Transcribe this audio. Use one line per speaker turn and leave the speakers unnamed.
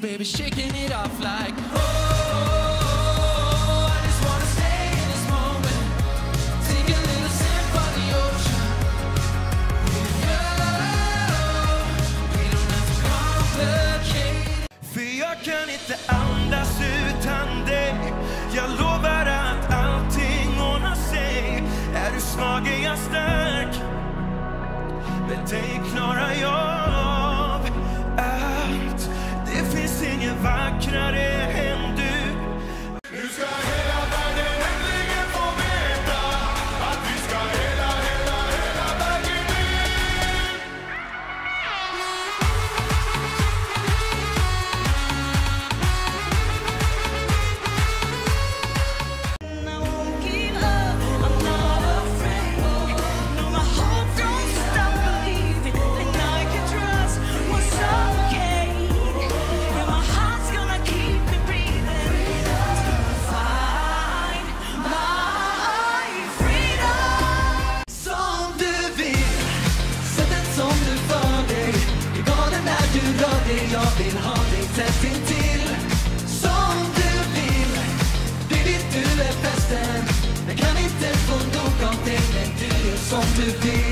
baby, shaking it off like oh. I just wanna stay in this moment, take a little sip of the ocean. With you, we don't have to complicate.
För jag kan inte andas utan dig Jag lovar att allting ordnar sig Är du svag är jag stark Med dig klarar jag vackrare du
är